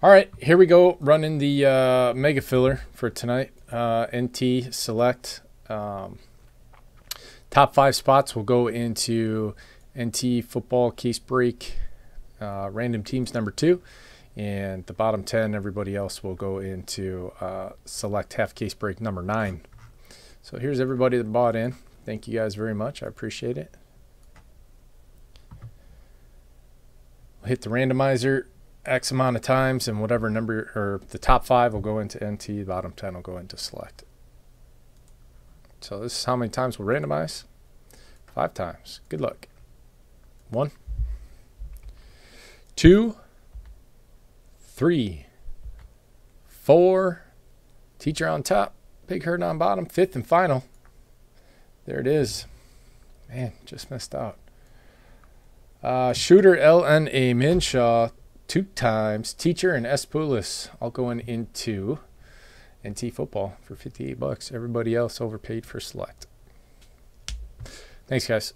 All right, here we go. Running the uh, mega filler for tonight. Uh, NT select. Um, top five spots will go into NT football case break. Uh, random teams number two, and the bottom ten. Everybody else will go into uh, select half case break number nine. So here's everybody that bought in. Thank you guys very much. I appreciate it. We'll hit the randomizer X amount of times, and whatever number or the top five will go into NT, the bottom 10 will go into select. So this is how many times we'll randomize. Five times. Good luck. One, two, three, four. Teacher on top, Big Hurt on bottom, fifth and final. There it is. Man, just missed out. Uh, shooter LNA Minshaw, two times. Teacher and S. All going into NT football for 58 bucks. Everybody else overpaid for select. Thanks, guys.